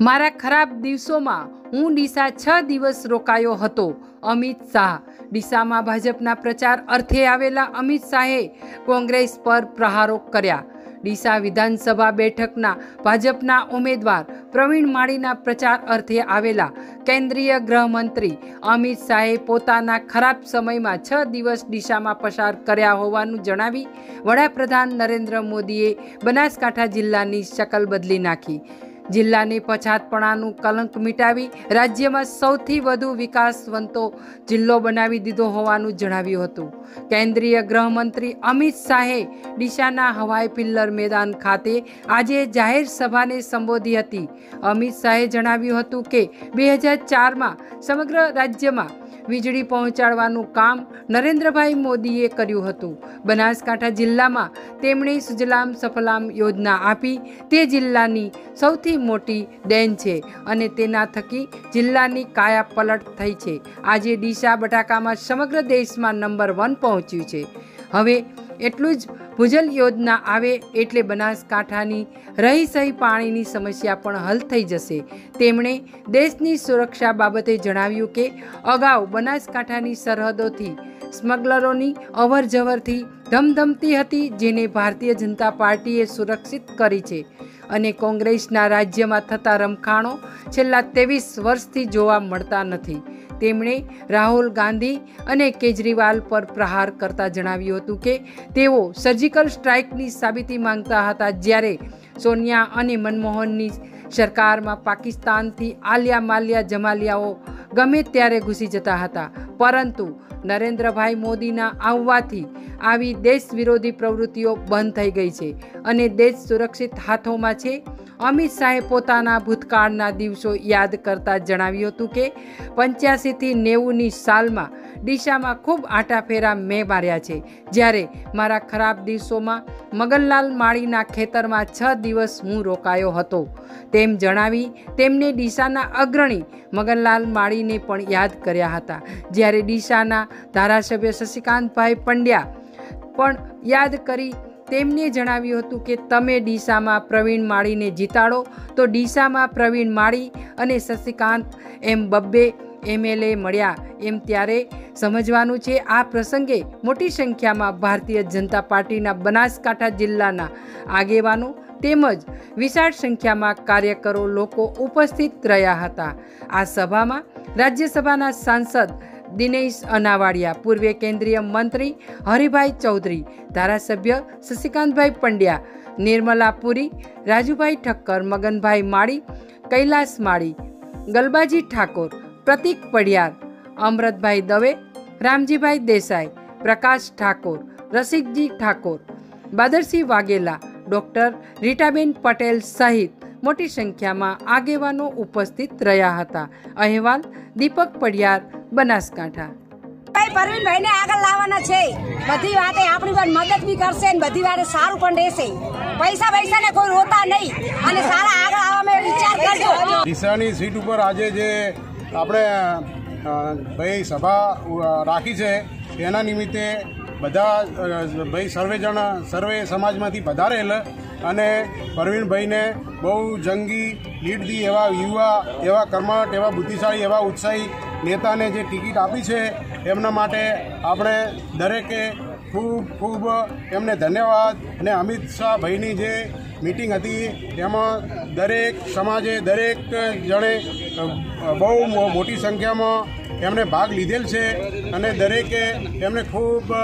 મારા ખરાબ દિવસોમાં હું ડીસા છ દિવસ રોકાયો હતો. અમિત શાહ. ડીસામાં ભાજપના પ્રચાર અર્થે આવેલા અમિત શાહે કોંગ્રેસ પર પ્રહારો કર્યા. ડીસા વિધાનસભા બેઠકના ભાજપના ઉમેદવાર પ્રવીણ માળીના પ્રચાર અર્થે આવેલા કેન્દ્રીય ગૃહમંત્રી અમિત શાહે પોતાના ખરાબ સમયમાં છ દિવસ ડીસામાં પસાર કર્યા હોવાનું જણાવી વડાપ્રધાન નરેન્દ્ર મોદીએ બનાસકાંઠા જિલ્લાની શકલ બદલી નાખી. જિલ્લાને પછાતપણાનું કલંક મિટાવી રાજ્યમાં સૌથી વધુ વિકાસવંતો જિલ્લો બનાવી દીધો હોવાનું જણાવ્યું હતું. કેન્દ્રીય ગૃહમંત્રી અમિત શાહે ડીસાના હવાઈ પિલ્લર મેદાન ખાતે આજે જાહેર સભાને સંબોધી હતી. અમિત શાહે જણાવ્યું હતું કે, બે હજાર ચારમાં સમગ્ર રાજ્યમાં વીજળી પહોંચાડવાનું કામ નરેન્દ્રભાઈ મોદીએ કર્યું હતું. બનાસકાંઠા જિલ્લામાં તેમણે સુજલામ સફલામ યોજના આપી. તે જિલ્લાની સૌથી મોટી દેન છે અને તેના થકી જિલ્લાની કાયા પલટ થઈ છે. આજે ડીસા બટાકામાં સમગ્ર દેશમાં નંબર વન પહોંચ્યું છે. હવે એટલું જ ભૂજલ યોજના આવે એટલે બનાસકાંઠાની રહી સહી પાણીની સમસ્યા પણ હલ થઈ જશે. તેમણે દેશની સુરક્ષા બાબતે જણાવ્યું કે, અગાઉ બનાસકાંઠાની સરહદોથી સ્મગલરોની અવર જવરથી ધમધમતી હતી, જેને ભારતીય જનતા પાર્ટીએ સુરક્ષિત કરી છે. અને કોંગ્રેસના રાજ્યમાં થતા રમખાણો છેલ્લા ત્રેવીસ વર્ષથી જોવા મળતા નથી. તેમણે રાહુલ ગાંધી અને કેજરીવાલ પર પ્રહાર કરતા જણાવ્યું હતું કે તેઓ સર્જિકલ સ્ટ્રાઇકની સાબિતી માંગતા હતા જ્યારે સોનિયા અને મનમોહનની સરકારમાં પાકિસ્તાનથી આલિયા માલિયા જમાલિયાઓ ગમે ત્યારે ઘૂસી જતા હતા. પરંતુ નરેન્દ્રભાઈ મોદીના આવવાથી આવી દેશ વિરોધી પ્રવૃત્તિઓ બંધ થઈ ગઈ છે અને દેશ સુરક્ષિત હાથોમાં છે. અમિત શાહે પોતાના ભૂતકાળના દિવસો યાદ કરતા જણાવ્યું હતું કે, પંચ્યાસીથી નેવુંની સાલમાં દિશામાં ખૂબ આંટાફેરા મેં માર્યા છે. જ્યારે મારા ખરાબ દિવસોમાં મગનલાલ માળીના ખેતરમાં છ દિવસ હું રોકાયો હતો. તેમ જણાવી તેમને દિશાના અગ્રણી મગનલાલ માળીને પણ યાદ કર્યા હતા. જ્યારે ડીસાના ધારાસભ્ય શશિકાંતભાઈ પંડ્યા પણ યાદ કરી તેમને જણાવ્યું હતું કે તમે ડીસામાં પ્રવીણ માળીને જીતાડો. તો ડીસામાં પ્રવીણ માળી અને શશિકાંત એમ બબ્બે એમએલએ મળ્યા. એમ ત્યારે સમજવાનું છે, આ પ્રસંગે મોટી સંખ્યામાં ભારતીય જનતા પાર્ટીના બનાસકાંઠા જિલ્લાના આગેવાનો તેમજ વિશાળ સંખ્યામાં કાર્યકરો લોકો ઉપસ્થિત રહ્યા હતા. આ સભામાં રાજ્યસભાના સાંસદ દિનેશ અનાવાડિયા, પૂર્વે કેન્દ્રીય મંત્રી હરિભાઈ ચૌધરી, ધારાસભ્ય શશિકાંતભાઈ પંડ્યા, નિર્મલા પુરી, રાજુભાઈ ઠક્કર, મગનભાઈ માળી, કૈલાસ માળી, ગલબાજી ઠાકોર, પ્રતિક પડિયાર અમૃતભાઈ દવે, રામજીભાઈ દેસાઈ, પ્રકાશ ઠાકોર, રસિકજી ઠાકોર, બાદરસિંહ વાઘેલા, ડૉક્ટર રીટાબેન પટેલ સહિત મોટી સંખ્યામાં આગેવાનો ઉપસ્થિત રહ્યા હતા. અહેવાલ દીપક પડિયાર બનાસકાંઠા. ભાઈ પરવીનભાઈ ને આગળ લાવવાના છે. બધી વાતે આપણી વાત મદદ બી કરશે ને બધી વાતે સારું પણ રહેશે. પૈસા પૈસા ને કોઈ રોતા નહીં. અને સારા આગળ આવવા વિચાર કરજો. દિશાની સીટ ઉપર આજે જે આપણે ભાઈ સભા રાખી છે તેના નિમિત્તે બધા ભાઈ સર્વે જણ સર્વે સમાજમાંથી પધારેલ અને પરવીણભાઈને બહુ જંગી લીડથી એવા યુવા એવા કર્મઠ એવા બુદ્ધિશાળી એવા ઉત્સાહી નેતાને જે ટિકિટ આપી છે એમના માટે આપણે દરેકે ખૂબ ખૂબ એમને ધન્યવાદ અને અમિત શાહ ભાઈની જે મિટિંગ હતી તેમાં દરેક સમાજે દરેક જણે બહુ મોટી સંખ્યામાં એમણે ભાગ લીધેલ છે અને દરેકે એમને ખૂબ અ,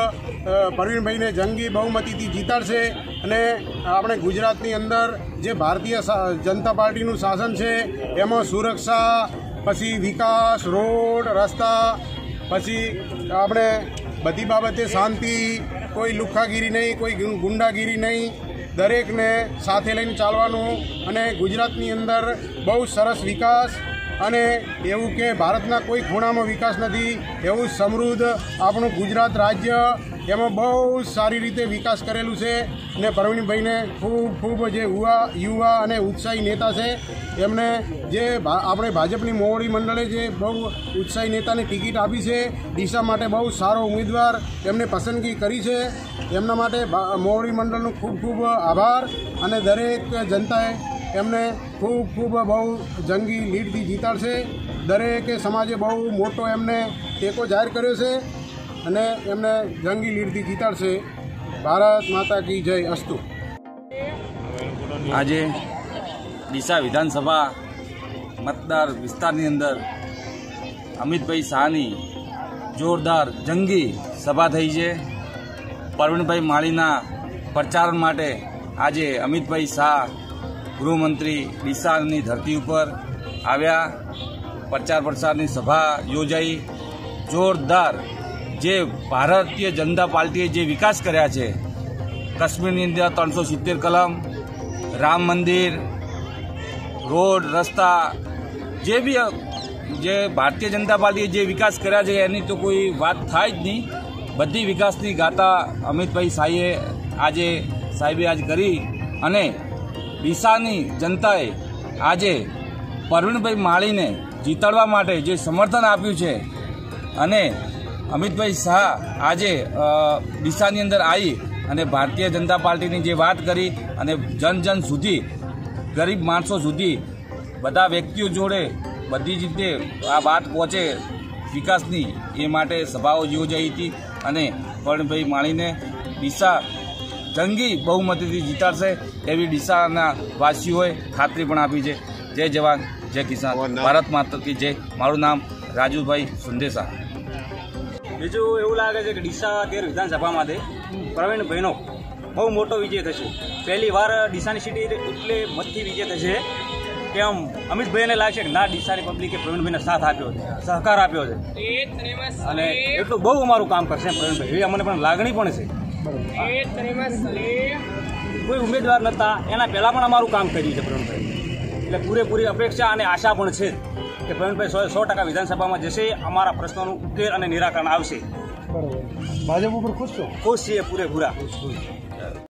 જંગી બહુમતીથી જીતાડશે અને આપણે ગુજરાતની અંદર જે ભારતીય જનતા પાર્ટીનું શાસન છે એમાં સુરક્ષા પછી વિકાસ, રોડ, રસ્તા, પછી આપણે બધી બાબતે શાંતિ, કોઈ લુખ્ખાગીરી નહીં, કોઈ ગુ- ગુંડાગીરી નહીં. દરેકને સાથે લઈને ચાલવાનું અને ગુજરાતની અંદર બહુ સરસ વિકાસ અને એવું કે ભારતના કોઈ ખૂણામાં વિકાસ નથી, એવું સમૃદ્ધ આપણું ગુજરાત રાજ્ય એમાં બહુ સારી રીતે વિકાસ કરેલું છે ને પ્રવીણભાઈને ખૂબ ખૂબ જે યુવા યુવા અને ઉત્સાહી નેતા છે, એમને જે આપણે ભાજપની મોવડી મંડળે જે બહુ ઉત્સાહી નેતાને ટિકિટ આપી છે દિશા માટે બહુ સારો ઉમેદવાર એમને પસંદગી કરી છે, એમના માટે મોવડી મંડળનો ખૂબ ખૂબ આભાર અને દરેક જનતાએ એમને ખૂબ ખૂબ બહુ જંગી લીડથી જીતાડશે. દરેકે સમાજે બહુ મોટો એમને ટેકો જાહેર કર્યો છે. અને એમને જંગી લીડથી જીતાડશે. ભારત માતા કી જય અસ્તુ. આજે ડીસા વિધાનસભા મતદાર વિસ્તારની અંદર અમિતભાઈ શાહની જોરદાર જંગી સભા થઈ છે. પરવીણભાઈ માળીના પ્રચાર માટે આજે અમિતભાઈ શાહ ગૃહમંત્રી ડીસાની ધરતી ઉપર આવ્યા. પ્રચાર પ્રસારની સભા યોજાઈ. જોરદાર જે ભારતીય જનતા પાર્ટીએ જે વિકાસ કર્યા છે કાશ્મીરની અંદર ત્રણસો સિત્તેર કલમ, રામ મંદિર, રોડ, રસ્તા, જે બી, જે ભારતીય જનતા પાર્ટીએ જે વિકાસ કર્યા છે, એની તો કોઈ વાત થાય જ નહીં. બધી વિકાસની ગાથા અમિતભાઈ સાહીએ આજે સાહેબે આજ કરી અને ડીસાની જનતાએ આજે પરવીણભાઈ માળીને જીતાડવા માટે જે સમર્થન આપ્યું છે અને અમિતભાઈ શાહ આજે દિશાની ડીસાની અંદર આવી અને ભારતીય જનતા પાર્ટીની જે વાત કરી અને જન જન સુધી ગરીબ માણસો સુધી બધા વ્યક્તિઓ જોડે બધી જ રીતે આ વાત પહોંચે વિકાસની એ માટે સભાઓ યોજાઈ હતી અને પરણભાઈ માણીને ડીસા જંગી બહુમતીથી જીતાડશે એવી ડીસાના વાસીઓએ ખાતરી પણ આપી છે. જય જવાન જય કિસાન. ભારત માતા કી જય. મારું નામ રાજુભાઈ સુંદેસા. બીજું એવું લાગે છે કે ડીસા તેર વિધાનસભામાંથી પ્રવીણભાઈનો બહુ મોટો વિજય થશે. પહેલી વાર ડીસાની સીટી એટલે મતથી વિજય થશે. કે આમ અમિતભાઈને લાગશે કે ના, ડીસાની પબ્લિકે પ્રવીણભાઈને સાથ આપ્યો છે, સહકાર આપ્યો છે. અને એટલું બહુ અમારું કામ કરશે પ્રવીણભાઈ એ અમને પણ લાગણી પણ છે. કોઈ ઉમેદવાર નહોતા, એના પહેલાં પણ અમારું કામ કર્યું છે પ્રવીણભાઈ એટલે પૂરેપૂરી અપેક્ષા અને આશા પણ છે. કે પ્રવીણભાઈ સો સો ટકા વિધાનસભામાં જશે અમારા પ્રશ્નોનું ઉકેલ અને નિરાકરણ આવશે. બરાબર. ભાજપ ઉપર ખુશ છો? ખુશ છીએ પૂરેપૂરા.